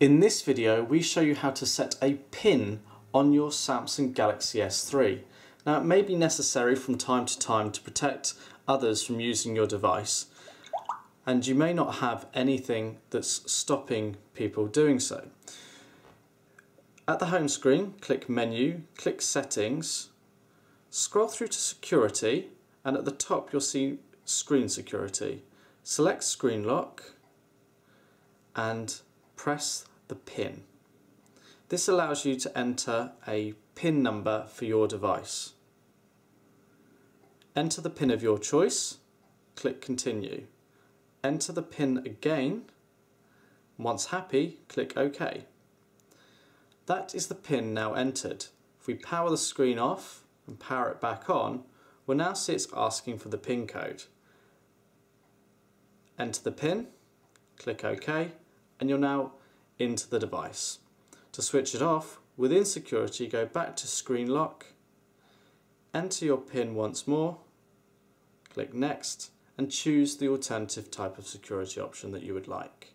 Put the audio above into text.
In this video we show you how to set a pin on your Samsung Galaxy S3. Now it may be necessary from time to time to protect others from using your device and you may not have anything that's stopping people doing so. At the home screen, click Menu, click Settings, scroll through to Security and at the top you'll see Screen Security. Select Screen Lock and press the pin. This allows you to enter a PIN number for your device. Enter the PIN of your choice, click Continue. Enter the PIN again, once happy, click OK. That is the PIN now entered. If we power the screen off and power it back on, we'll now see it's asking for the PIN code. Enter the PIN, click OK, and you're now into the device. To switch it off, within security go back to screen lock, enter your PIN once more, click next and choose the alternative type of security option that you would like.